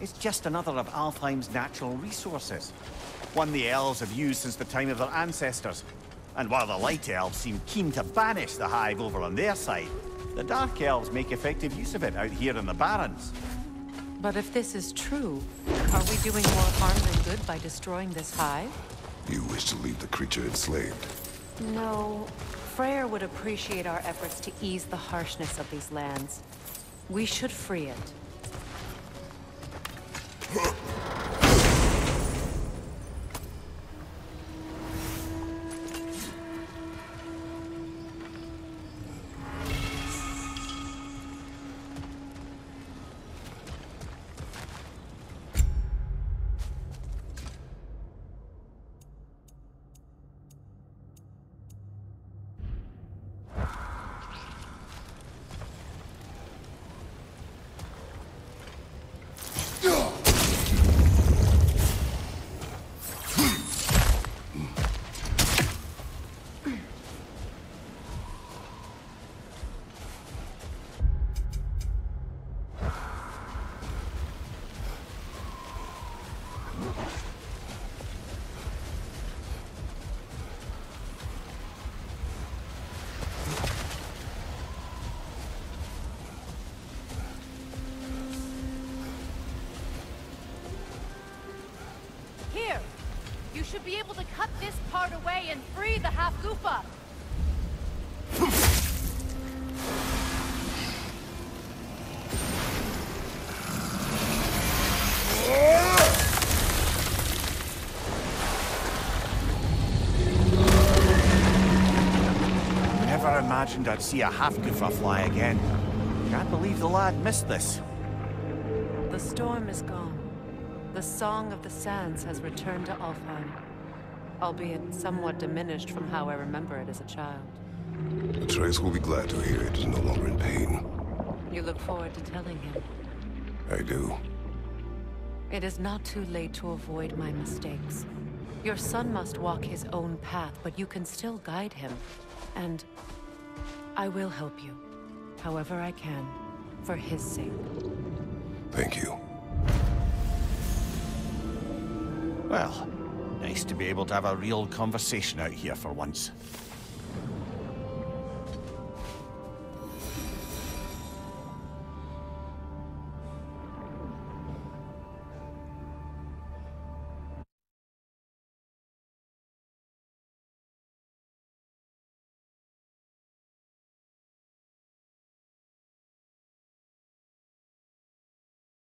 It's just another of Alfheim's natural resources. One the elves have used since the time of their ancestors. And while the Light Elves seem keen to banish the Hive over on their side, the Dark Elves make effective use of it out here in the Barrens. But if this is true, are we doing more harm than good by destroying this hive? You wish to leave the creature enslaved? No. Freyr would appreciate our efforts to ease the harshness of these lands. We should free it. Able to cut this part away and free the Hafgufa! Never imagined I'd see a Hafgufa fly again. Can't believe the lad missed this. The storm is gone. The Song of the Sands has returned to Alfheim. Albeit somewhat diminished from how I remember it as a child. Atreus will be glad to hear it is no longer in pain. You look forward to telling him. I do. It is not too late to avoid my mistakes. Your son must walk his own path, but you can still guide him. And I will help you, however I can, for his sake. Thank you. Well, nice to be able to have a real conversation out here for once.